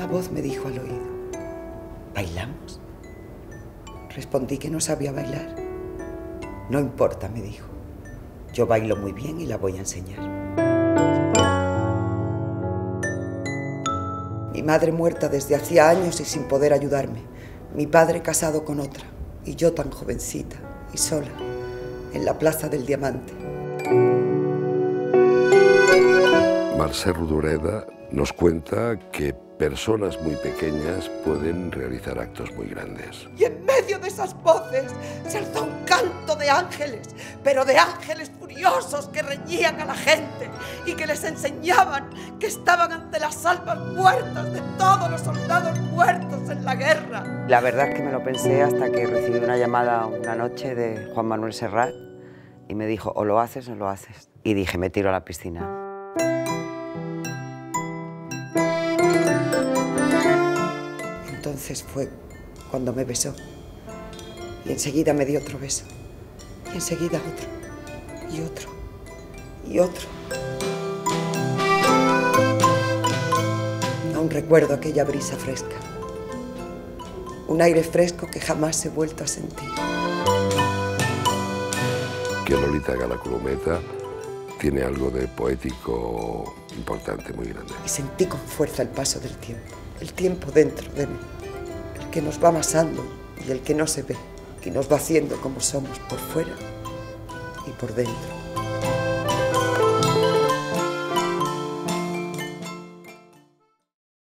Una voz me dijo al oído, ¿bailamos? Respondí que no sabía bailar. No importa, me dijo. Yo bailo muy bien y la voy a enseñar. Mi madre muerta desde hacía años y sin poder ayudarme. Mi padre casado con otra. Y yo tan jovencita y sola en la Plaza del Diamante. Marcel Rudureda nos cuenta que personas muy pequeñas pueden realizar actos muy grandes. Y en medio de esas voces se alzó un canto de ángeles, pero de ángeles furiosos que reñían a la gente y que les enseñaban que estaban ante las almas muertas de todos los soldados muertos en la guerra. La verdad es que me lo pensé hasta que recibí una llamada una noche de Juan Manuel Serrat y me dijo, o lo haces o lo haces. Y dije, me tiro a la piscina. Entonces fue cuando me besó. Y enseguida me dio otro beso. Y enseguida otro. Y otro. Y otro. Aún recuerdo aquella brisa fresca. Un aire fresco que jamás he vuelto a sentir. Que Lolita Galaculometa tiene algo de poético importante, muy grande. Y sentí con fuerza el paso del tiempo. El tiempo dentro de mí que nos va amasando y el que no se ve, que nos va haciendo como somos por fuera y por dentro.